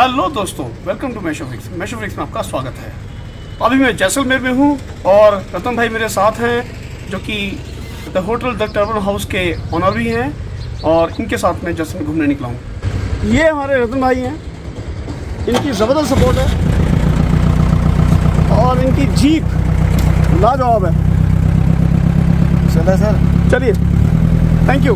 Hello दोस्तों welcome to मैशो फिक्स मैशो फिक्स में आपका स्वागत है। अभी मैं जैसलमेर में हूँ और रतन भाई मेरे साथ हैं जो कि the hotel the turban house के ऑनर भी हैं और इनके साथ मैं जैसलमेर घूमने निकला हूँ। ये हमारे रतन भाई हैं। इनकी ज़बरदस्त सपोर्ट है और इनकी जीप लाजवाब है। चला सर। चलिए थैंक यू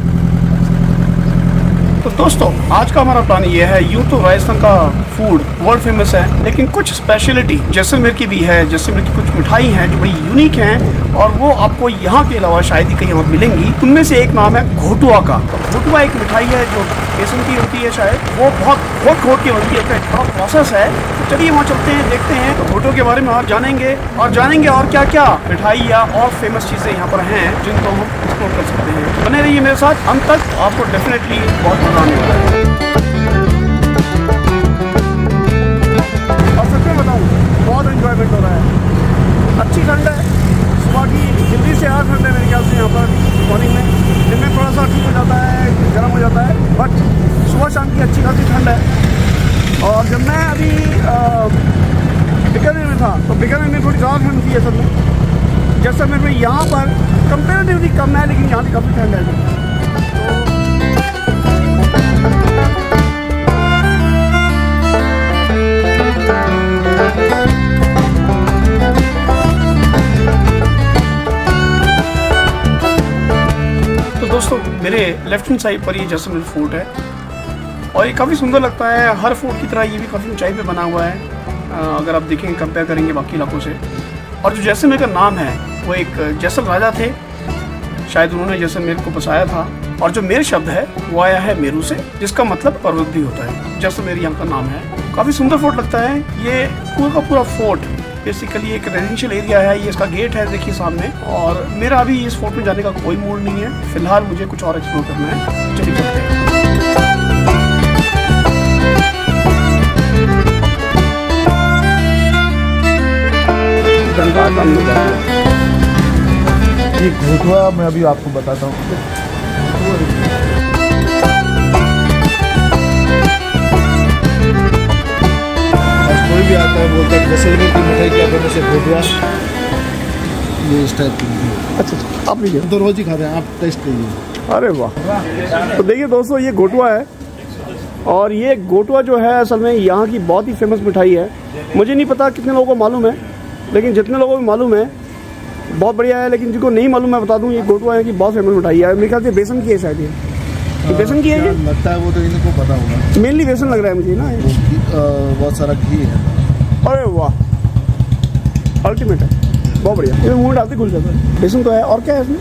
तो दोस्तों, आज का हमारा प्लान ये है यूँ तो राजस्थान का फ़ूड वर्ल्ड फ़ेमस है, लेकिन कुछ स्पेशलिटी जैसलमेर की भी है, जैसलमेर की कुछ मिठाई है जो बड़ी यूनिक है, और वो आपको यहाँ के अलावा शायद ही कहीं और मिलेंगी। उनमें से एक नाम है घोटुआ का। घोटुआ एक मिठाई है जो बेसन की होती है शायद। वो बहुत बहुत घोट की बनती है। बड़ा प्रोसेस है। तो चलिए वहाँ चलते हैं, देखते हैं। तो घोटों के बारे में और जानेंगे। और जानेंगे और क्या क्या मिठाई या और फ़ेमस चीज़ें यहाँ पर हैं जिनको हम एक्सप्लोर कर सकते हैं। बने रहिए मेरे साथ। अंत तक आपको डेफिनेटली बहुत मज़ा आने वाला है। बहुत इन्जॉयमेंट हो रहा है। अच्छी ठंड है। सुबह दिल्ली से हर ठंड मेरे ख्याल से यहाँ पर मॉर्निंग में। दिन में थोड़ा सा ठीक हो जाता है, गर्म हो जाता है बट सुबह शाम की अच्छी खासी ठंड है। और जब मैं अभी बिकानेर में था तो बिकानेर में थोड़ी ज़्यादा ठंड थी असल में। जैसा मेरे यहाँ पर कंपेरेटिवली कम है, लेकिन यहाँ की काफ़ी ठंड है। तो दोस्तों, मेरे लेफ़्ट हैंड साइड पर ये जैसलमेर फोर्ट है। और ये काफ़ी सुंदर लगता है। हर फोर्ट की तरह ये भी काफ़ी ऊंचाई पे बना हुआ है। अगर आप देखेंगे कंपेयर करेंगे बाकी इलाकों से। और जो जैसलमेर का नाम है, वो एक जैसल राजा थे। शायद उन्होंने जैसलमेर को बसाया था। और जो मेर शब्द है, वो आया है मेरू से, जिसका मतलब पर्वत भी होता है। जैसलमेर यहाँ का नाम है। काफ़ी सुंदर फोर्ट लगता है। ये पूरा का पूरा फोर्ट बेसिकली एक रेजिडेंशियल एरिया है, ये इसका गेट है देखिए सामने। और मेरा अभी इस फोर्ट में जाने का कोई मूड नहीं है। फ़िलहाल मुझे कुछ और एक्सप्लोर करना है। चलिए चलते हैं। ये घोटवा मैं अभी आपको बताता हूँ। कोई भी आता है बोलता है जैसलमेर की मिठाई क्या फ़ेमस है घोटवा ये इस टाइप की अच्छा अच्छा आप लीजिए तो रोज ही खाते हैं आप टेस्ट कीजिए अरे वाह। तो देखिए दोस्तों ये गोटुआ है। और ये गोटवा जो है असल में यहाँ की बहुत ही फ़ेमस मिठाई है। मुझे नहीं पता कितने लोगों को मालूम है लेकिन जितने लोगों को मालूम है बहुत बढ़िया है। लेकिन जिनको नहीं मालूम मैं बता दूँ ये गोटवा है कि बहुत फ़ेमस मिठाई है। मेरे ख्याल से बेसन की है शायद ये। बेसन की है ये लगता है वो तो इनको पता होगा। मेनली बेसन लग रहा है मुझे ना। बहुत सारा घी है। अरे वाह। अल्टीमेट है। बहुत बढ़िया। ये मुँह डालते घुल जाता है। बेसन तो है। और क्या है इसमें?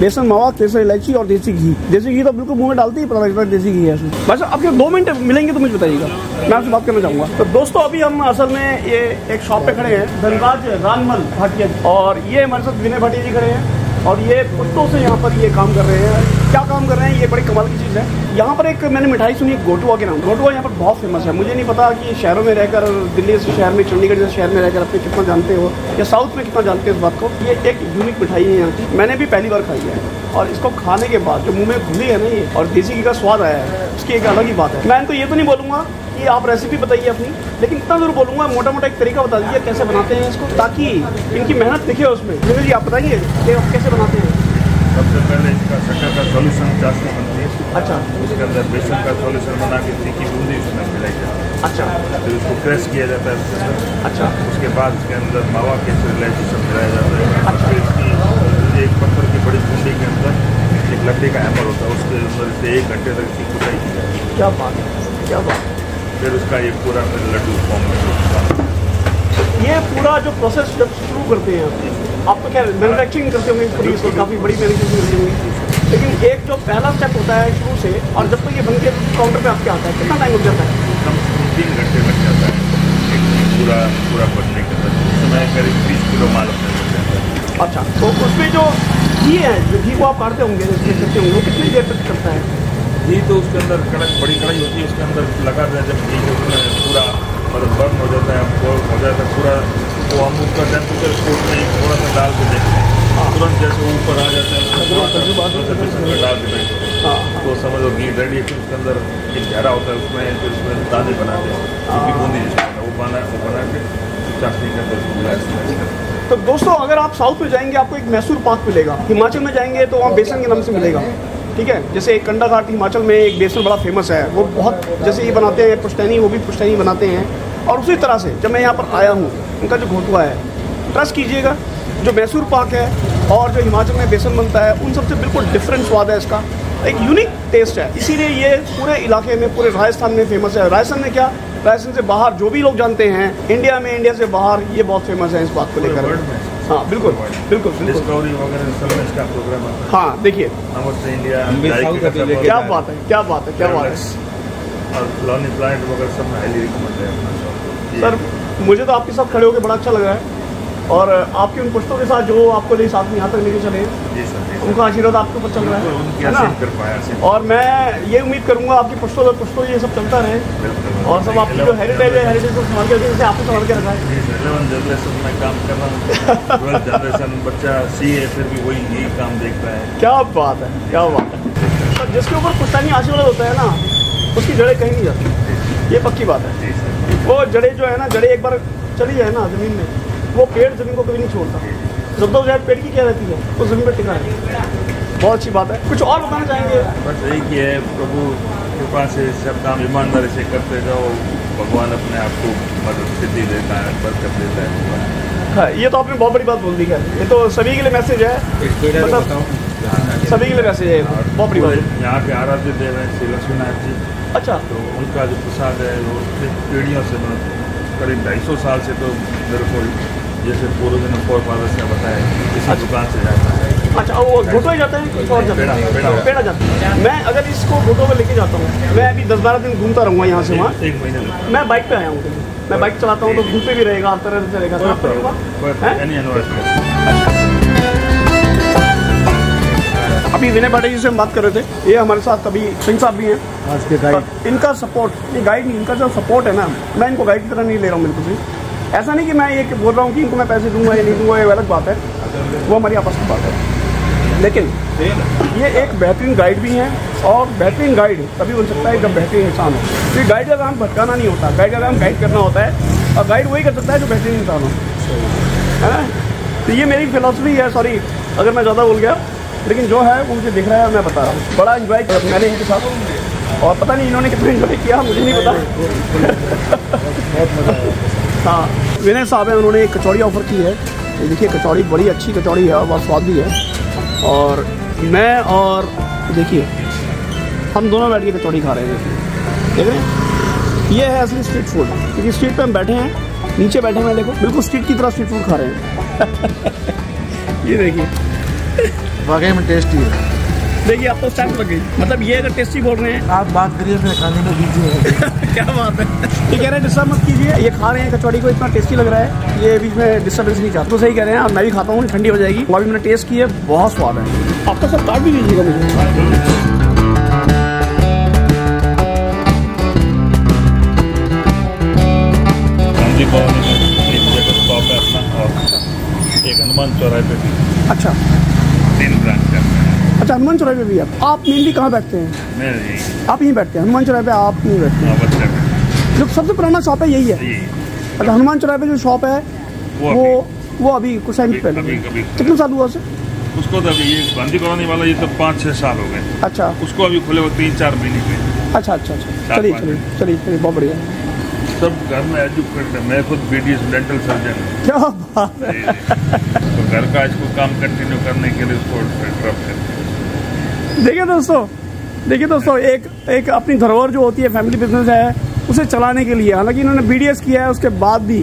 बेसन मावा केसर इलायची। और देसी घी। देसी घी तो बिल्कुल मुँह में डालते ही पता लगता है देसी घी है इसमें। बस आपके दो मिनट मिलेंगे तो मुझे बताइएगा। मैं आपसे बात करना चाहूँगा। तो दोस्तों अभी हम असल में ये एक शॉप पे खड़े हैं। धनराज रानमल भाटिया और ये हमारे साथ विनय भाटिया जी खड़े हैं। और ये कुत्तों से यहाँ पर ये काम कर रहे हैं। क्या काम कर रहे हैं? ये बड़ी कमाल की चीज़ है। यहाँ पर एक मैंने मिठाई सुनी गोटुआ के नाम। गोटुआ यहाँ पर बहुत फ़ेमस है। मुझे नहीं पता कि शहरों में रहकर, दिल्ली से शहर में, चंडीगढ़ जैसे शहर में रहकर अपने कितना जानते हो, या साउथ में कितना जानते हो इस बात को। ये एक यूनिक मिठाई है यहाँ की। मैंने भी पहली बार खाई है। और इसको खाने के बाद जो मुँह में घुली है ना ये, और देसी घी का स्वाद आया है, उसकी एक अलग ही बात है। मैं इनको ये तो नहीं बोलूँगा कि आप रेसिपी बताइए अपनी। लेकिन इतना ज़रूर बोलूँगा मोटा मोटा एक तरीका बता दीजिए कैसे बनाते हैं इसको ताकि इनकी मेहनत दिखे उसमें। विनय जी आप बताइए कि आप कैसे बनाते हैं। सबसे पहले इसका शक्कर का सॉल्यूशन चाशनी बनती है अच्छा। उसके अंदर बेसन का सॉल्यूशन बना के तीखी बूंदी उसमें मिलाई जाती है। अच्छा। फिर उसको क्रश किया जाता है उसके अंदर। अच्छा। उसके बाद उसके अंदर मावा केसर इलायची सब मिलाया जाता है। फिर इसकी एक पत्थर की बड़ी बूंदी के अंदर एक लकड़ी का हैमर होता है उसके अंदर से एक घंटे तक इसकी कुटाई की जाती है। क्या बात है क्या बात है। फिर उसका एक पूरा फिर लड्डू फॉर्म में ये पूरा जो प्रोसेस जब शुरू करते हैं आप तो क्या मैन्युफैक्चरिंग करते होंगे इसकी काफ़ी बड़ी मैन्युफैक्चरिंग करती होंगी। लेकिन एक जो पहला स्टेप होता है शुरू से और जब तक ये बन के काउंटर पे आपके आता है कितना टाइम लग जाता है? कम से कम तीन घंटे लग जाता है। एक पूरा पूरा बनने के उस समय करीब बीस किलो माल अपने लग जाता है। अच्छा तो उसमें जो घी है जो घी को आप काटते होंगे जैसे करते होंगे कितनी देर तक करता है? घी तो उसके अंदर कड़क बड़ी कड़ाई होती है उसके अंदर लगा रहता जब घी को उसमें पूरा मतलब बर्न हो जाता है हो जाता है पूरा तो हम उसका टेम्परेचर कोट में थोड़ा सा डाल के देखते हैं। तुरंत जैसे ऊपर आ जाता है का डाल के देखते हैं। हाँ, तो समझ लो घी रेडी है फिर उसके अंदर एक घेरा होता है उसमें फिर उसमें दाने बनाते हैं हाँ। जो भी बूंदी जिसमें वो बना वो बना के चाशनी के अंदर हैं। तो दोस्तों अगर आप साउथ में जाएँगे आपको एक मैसूर पाक मिलेगा हिमाचल में जाएँगे तो वहाँ बेसन के नाम से मिलेगा। ठीक है? जैसे एक कंडा घाट हिमाचल में एक बेसन बड़ा फ़ेमस है। वो बहुत जैसे ये बनाते हैं, पुश्तैनी, वो भी पुश्तैनी बनाते हैं। और उसी तरह से जब मैं यहाँ पर आया हूँ उनका जो घोटुआ है ट्रस्ट कीजिएगा, जो मैसूर पाक है और जो हिमाचल में बेसन बनता है, उन सबसे बिल्कुल डिफरेंट स्वाद है इसका। एक यूनिक टेस्ट है। इसीलिए ये पूरे इलाके में, पूरे राजस्थान में फ़ेमस है। राजस्थान में क्या? राजस्थान से बाहर जो भी लोग जानते हैं इंडिया में इंडिया से बाहर ये बहुत फ़ेमस है इस बात को लेकर। हाँ बिल्कुल बिल्कुल बिल्कुल। डिस्कवरी वगैरह सब में इसका प्रोग्राम आता है हाँ देखिए। नमस्ते इंडिया हम भी का का क्या बात है क्या बात है क्या बात है। और लॉनी प्लांट वगैरह सब में हाईली रिकमेंड है। सर मुझे तो आपके साथ खड़े होकर बड़ा अच्छा लग रहा है। और आपके उन पुस्तकों के साथ जो आपको ले साथ में यहाँ तक लेके चले जी सर जी उनका आशीर्वाद आपके ऊपर चल रहा है। और मैं ये उम्मीद करूँगा आपकी पुस्तकों और पुस्तकों ये सब चलता रहे और सब आपकी जो हेरिटेज है हेरिटेज को संभाल के जैसे आपको संभाल के रखा है। काम कर रहा हूँ। जनरेशन बच्चा सी है फिर भी वही यही काम देख रहा है। क्या बात है क्या बात है। जिसके ऊपर पुश्तैनी आशीर्वाद होता है ना उसकी जड़ें कहीं नहीं जाती। ये पक्की बात है। वो जड़ें जो है ना जड़ें एक बार चली जाए ना ज़मीन में वो पेड़ ज़मीन को कभी नहीं छोड़ता। जब तक जाए पेड़ की क्या रहती है वो ज़मीन पर टिका है। बहुत अच्छी बात है। कुछ और बताना चाहेंगे? बस एक ही है प्रभु कृपा से सब काम ईमानदारी से करते जाओ। भगवान अपने आप को मदद सिद्धि देता है बरकत देता है। हाँ ये तो आपने बहुत बड़ी बात बोल दी है ये तो सभी के लिए मैसेज है। एक कोई डायलॉग मतलब- सभी के लिए मैसेज है तो, बहुत बड़ी बात है। यहाँ के आराध्य देव हैं श्री लक्ष्मीनाथ जी। अच्छा। तो उनका जो प्रसाद है वो पीढ़ियों से मतलब करीब ढाई सौ साल से तो मेरे को जैसे पूर्व दिन फोर फादर्स ने बताया इसी दुकान से जाता है। अच्छा वो घुटो ही जाता है कुछ और जाता है? पेड़ा। पेड़ा जाता है। मैं अगर इसको घुटो में लेके जाता हूँ मैं अभी दस बारह दिन घूमता रहूँगा यहाँ से वहाँ। एक- महीने मैं। बाइक पे आया हूँ मैं बाइक चलाता हूँ तो घूमते भी रहेगा हर तरह से रहेगा अभी विनय पाटिल जी से हम बात कर रहे थे ये हमारे साथ अभी सिंह साहब भी हैं। आज के गाइड इनका सपोर्ट ये गाइड नहीं इनका जो सपोर्ट है ना मैं इनको गाइड की तरह नहीं ले रहा हूँ बिल्कुल भी। ऐसा नहीं कि मैं ये बोल रहा हूँ कि इनको मैं पैसे दूँगा या नहीं दूँगा ये अलग बात है। वो हमारी आपस की बात है। लेकिन ये एक बेहतरीन गाइड भी हैं और बेहतरीन गाइड तभी बन सकता है जब बेहतरीन इंसान हो। क्योंकि गाइड का काम भटकाना नहीं होता गाइड का काम गाइड करना होता है और गाइड वही कर सकता है जो बेहतरीन इंसान हो। है ना? तो ये मेरी फिलोसफी है सॉरी अगर मैं ज़्यादा बोल गया लेकिन जो है, वो मुझे दिख रहा है मैं बता रहा हूँ। बड़ा इन्जॉय किया मैंने इनके साथ। और पता नहीं इन्होंने कितना इन्जॉय किया, मुझे नहीं पता। हाँ विनय साहब हैं, उन्होंने एक कचौड़ी ऑफ़र की है। देखिए, कचौड़ी बड़ी अच्छी कचौड़ी है, बहुत स्वाद भी है। और मैं और देखिए, हम दोनों बैठ के कचौड़ी खा रहे हैं, देखिए। देख रहे हैं? ये है असली स्ट्रीट फ़ूड क्योंकि स्ट्रीट पे हम बैठे हैं, नीचे बैठे हैं, देखो, बिल्कुल स्ट्रीट की तरह स्ट्रीट फ़ूड खा रहे हैं। ये देखिए। वाकई में टेस्टी है। देखिए आप तो स्टैंड लग गई। मतलब ये अगर टेस्टी बोल रहे हैं। आप बात करिए मैं खाने में बीजी हूँ। क्या बात है। ये कह रहे हैं डिस्टर्ब मत कीजिए। ये खा रहे हैं कचौड़ी को इतना टेस्टी लग रहा है। ये बीच में डिस्टर्बेंस नहीं चाहते। तो सही कह रहे हैं और मैं भी खाता हूँ ठंडी हो जाएगी। वो अभी मैंने टेस्ट की है बहुत स्वाद है। आप तो सब काट भी दीजिएगा मुझे। कॉलोनी में एक जगह शॉप है अपना और एक हनुमान चौराहे पे भी। अच्छा। तीन ब्रांच करते हैं। अच्छा हनुमान चौराहे पे भी आप आप मेनली कहाँ बैठते हैं? मैं आप यहीं बैठते हैं हनुमान चौराहे पे आप नहीं बैठते हाँ, जो सबसे पुराना शॉप है यही है। अच्छा हनुमान चौराहे पे जो शॉप है वो वो अभी। कुछ टाइम पहले। कितने साल हुआ उसे? उसको तो अभी ये गांधी कॉलोनी वाला ये तो पाँच छः साल हो गए। अच्छा। उसको अभी खुले हुए तीन चार महीने हुए अच्छा अच्छा अच्छा। चलिए चलिए चलिए चलिए बहुत बढ़िया। सब घर में एजुकेटेड है। मैं खुद बी डी डेंटल सर्जन हूँ। क्या बात है। तो घर का इसको काम कंटिन्यू करने के लिए उसको ड्रॉप करते देखिए दोस्तों देखिए दोस्तों एक एक अपनी धरोहर जो होती है फैमिली बिज़नेस है उसे चलाने के लिए। हालाँकि इन्होंने बीडीएस किया है उसके बाद भी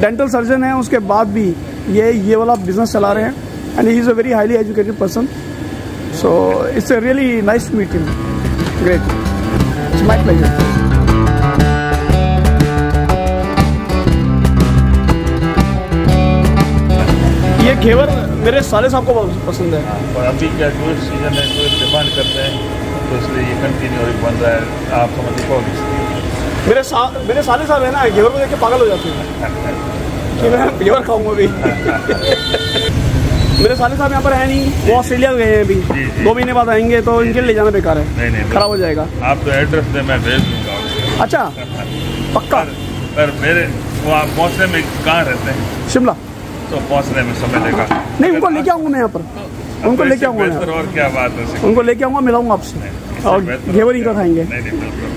डेंटल सर्जन है उसके बाद भी ये ये वाला बिज़नेस चला रहे हैं। And he is a very highly educated person so it's a really nice to meet him great it's my pleasure ये घेवर मेरे साले साहब को पसंद है। और अभी क्या टूरिस्ट सीज़न है टूरिस्ट डिमांड करते हैं तो इसलिए ये कंटिन्यू बन रहा है। आप समझ पाओगे मेरे सा, मेरे साले साहब है ना घेवर को देख के पागल हो जाते हैं। कि मैं घेवर खाऊँगा भी मेरे साले साहब यहाँ पर है नहीं वो ऑस्ट्रेलिया गए हैं अभी। दो महीने बाद आएँगे तो इनके लिए जाना बेकार है। नहीं नहीं खराब हो जाएगा। आप तो एड्रेस दे मैं भेज दूँगा अच्छा पक्का? पर, पर मेरे वहाँ पहुँचने में कहाँ रहते हैं? शिमला। तो पहुँचने में समय लेगा नहीं उनको लेके आऊँगा मैं यहाँ पर। उनको तो लेके आऊँगा और क्या बात है उनको लेके आऊँगा मिलाऊँगा आपसे। और घेवर इनका खाएँगे।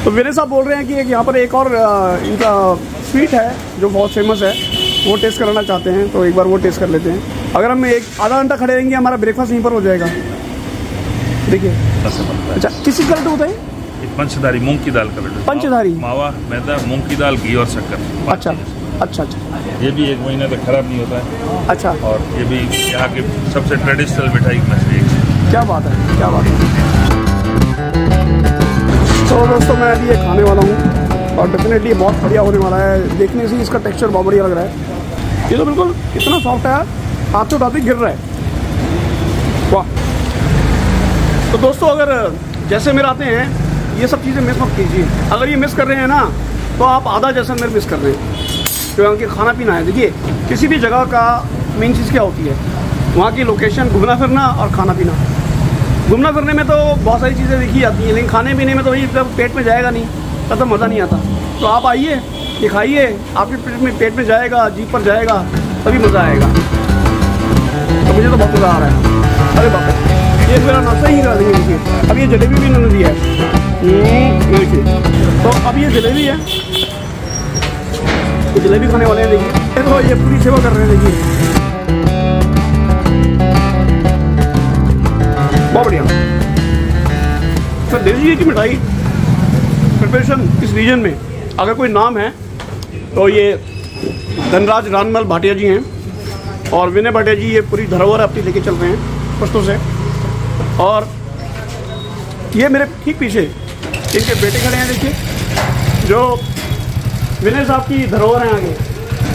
तो मेरे साहब बोल रहे हैं कि एक यहाँ पर एक और इनका स्वीट है जो बहुत फ़ेमस है वो टेस्ट कराना चाहते हैं तो एक बार वो टेस्ट कर लेते हैं। अगर हम एक आधा घंटा खड़े रहेंगे हमारा ब्रेकफास्ट यहीं पर हो जाएगा। देखिए। है अच्छा किसी का लड्डू बताइए। ये पंचधारी मूंग की दाल का लड्डू पंचधारी? मावा मैदा मूंग की दाल घी और शक्कर। अच्छा। अच्छा अच्छा। ये भी एक महीने तक खराब नहीं होता है। अच्छा। और ये भी यहाँ की सबसे ट्रेडिशनल मिठाई में से एक है। क्या बात है क्या बात है। तो दोस्तों मैं अभी ये खाने वाला हूँ और डेफिनेटली बहुत बढ़िया होने वाला है। देखने से इसका टेक्सचर बहुत बढ़िया लग रहा है। ये तो बिल्कुल इतना सॉफ्ट है हाथ से उठाते गिर रहा है। वाह। तो दोस्तों अगर जैसे मेरे आते हैं ये सब चीज़ें मिस मत कीजिए। अगर ये मिस कर रहे हैं ना तो आप आधा जैसा मेरे मिस कर रहे हैं। तो यहाँ के खाना पीना है। देखिए किसी भी जगह का मेन चीज़ क्या होती है? वहाँ की लोकेशन घूमना फिरना और खाना पीना। घूमना फिरने में तो बहुत सारी चीज़ें देखी जाती हैं लेकिन खाने पीने में तो वही जब पेट में जाएगा नहीं तब तो मज़ा नहीं आता। तो आप आइए ये खाइए आपके पेट में पेट में जाएगा जीप पर जाएगा तभी मज़ा आएगा। तो मुझे तो बहुत मज़ा आ रहा है। अरे बाप ये मेरा नाश्ता ही करा देंगे देखिए। अब ये जलेबी भी इन्होंने दी है। हम्म, तो अब ये जलेबी है। ये जलेबी खाने वाले हैं, देखिए। तो ये पूरी सेवा कर रहे हैं, देखिए। बहुत बढ़िया। सर, देसी की मिठाई प्रिपरेशन इस रीजन में, अगर कोई नाम है तो ये धनराज रानमल भाटिया जी हैं, और विनय भाटिया जी, ये पूरी धरोहर अपनी लेके चल रहे हैं पुश्तों से। और ये मेरे ठीक पीछे इनके बेटे खड़े हैं, देखिए, जो विनय साहब की धरोहर हैं आगे।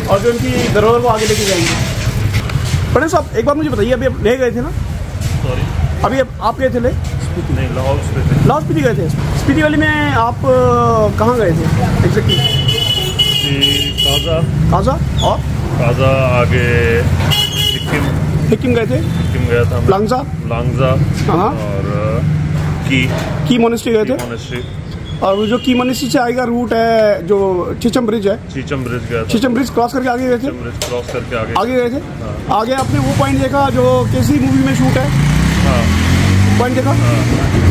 और जो इनकी धरोहर को आगे लेके जाएँगे। बड़े साहब एक बार मुझे बताइए अभी आप ले गए थे ना? सॉरी अभी आप, आप गए थे ले? नहीं लाहौल स्पीति गए थे? स्पीति वैली में आप कहाँ गए थे? एग्जैक्टली काजा और? ताज़ा आगे सिक्किम। सिक्किम गए थे? सिक्किम गया था लांगजा लांगजा हाँ। और की की मोनेस्ट्री गए थे? मोनेस्ट्री और वो जो की मोनेस्ट्री से का रूट है जो चिचम ब्रिज है। चीचम ब्रिज गया चिचम ब्रिज क्रॉस करके आगे गए थे? ब्रिज क्रॉस करके आगे आगे गए थे? आगे आपने वो पॉइंट देखा जो केसी मूवी में शूट है? हाँ। पॉइंट देखा?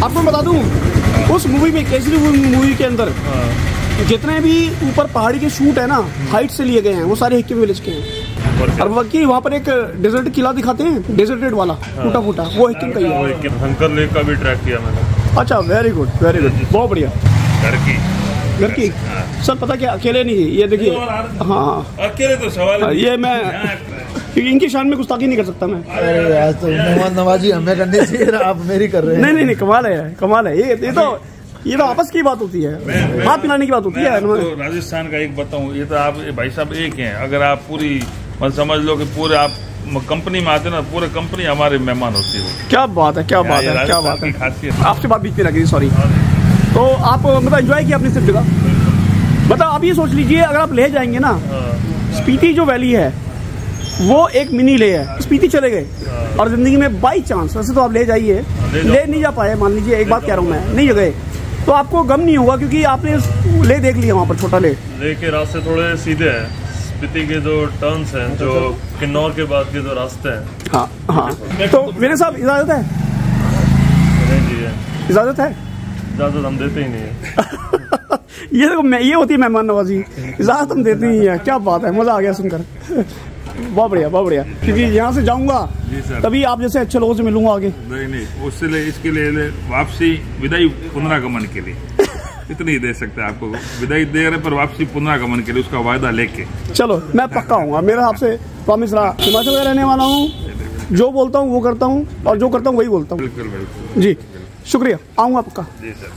आपको मैं बता दूँ उस मूवी में केसरी मूवी के अंदर हाँ। जितने भी ऊपर पहाड़ी के शूट है ना हाइट से लिए गए हैं वो सारे हिक्किम विलेज के हैं। और बाकी वहाँ पर एक डेजर्ट किला दिखाते हैं डेजर्टेड वाला टूटा फूटा वो हिक्किम का ही वो है एक लेक का भी ट्रैक किया मैंने। अच्छा वेरी गुड वेरी गुड बहुत बढ़िया। घर की घर की सर पता क्या अकेले नहीं है ये देखिए। हाँ। अकेले तो सवाल ही ये मैं क्योंकि इनकी शान में गुस्ताखी नहीं कर सकता मैं। अरे आज तो मेहमान नवाजी हमें करनी चाहिए आप मेरी कर रहे हैं। नहीं नहीं नहीं कमाल है कमाल है। ये ये तो ये तो आपस की बात होती है। हाथ मिलाने की बात होती है आपको राजस्थान का एक बताऊँ ये तो आप भाई साहब एक हैं। अगर आप पूरी समझ लो कि पूरे आप कंपनी में आते ना पूरे कंपनी हमारे मेहमान होती है क्या बात है क्या बात है क्या बात है। आपसे बात बीच में लगी सॉरी तो आप मतलब एंजॉय किया अपनी सिर्फ़ जगह? मतलब आप ये सोच लीजिए अगर आप ले जाएँगे ना हाँ, स्पीति जो वैली है वो एक मिनी ले है। स्पीति चले गए। और ज़िंदगी में बाई चांस वैसे तो आप ले जाइए। ले ले नहीं जा पाए मान लीजिए एक बात कह रहा हूँ मैं नहीं गए तो आपको गम नहीं होगा क्योंकि आपने ले देख लिया वहाँ पर छोटा ले लेके रास्ते थोड़े सीधे हैं। स्पीति के जो टर्न्स हैं जो किन्नौर के बाद के जो रास्ते हैं। हाँ हाँ। तो विनय साहब इजाज़त है? जी इजाज़त है? इजाज़त हम देते ही नहीं है। ये देखो मैं ये होती है मेहमान नवाजी। इजाज़त हम देते ही हैं। क्या बात है मज़ा आ गया सुनकर। बहुत बढ़िया बहुत बढ़िया। क्योंकि यहाँ से जाऊँगा तभी आप जैसे अच्छे लोगों से मिलूँगा आगे। नहीं नहीं उससे इसके लिए वापसी विदाई पुनरागमन के लिए। इतनी ही दे सकते हैं आपको। विदाई दे रहे पर वापसी पुनरागमन के लिए उसका वायदा लेके। चलो मैं पक्का आऊँगा मेरा आपसे प्रॉमिस रहा हिमाचल का रहने वाला हूँ जो बोलता हूँ वो करता हूँ और जो करता हूँ वही बोलता हूँ। बिल्कुल बिल्कुल। जी शुक्रिया। आऊँगा पक्का।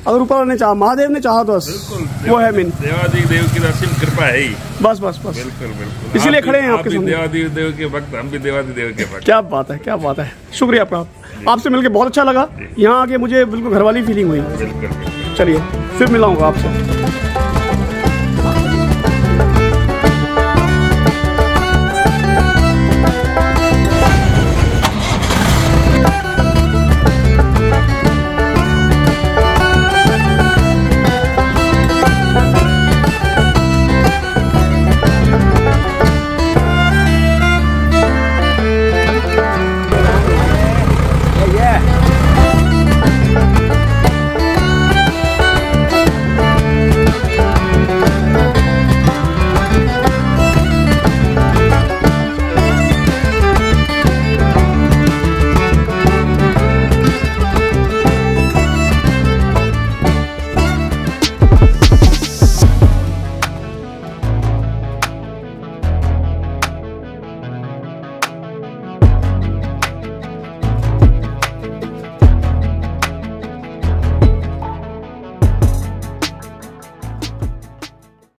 अगर ऊपर ने चाहा महादेव ने चाहा तो बस। वो है मेन। देवादी देव की असीम कृपा है ही। बस बस बस। बिल्कुल बिल्कुल। इसीलिए खड़े हैं आपके सामने। देवादी देव के वक्त हम भी देवादी देव के वक्त क्या बात है क्या बात है। शुक्रिया आपका। आपसे मिलकर बहुत अच्छा लगा। यहाँ आके मुझे बिल्कुल घरवाली फीलिंग हुई। चलिए। फिर मिलाऊँगा आपसे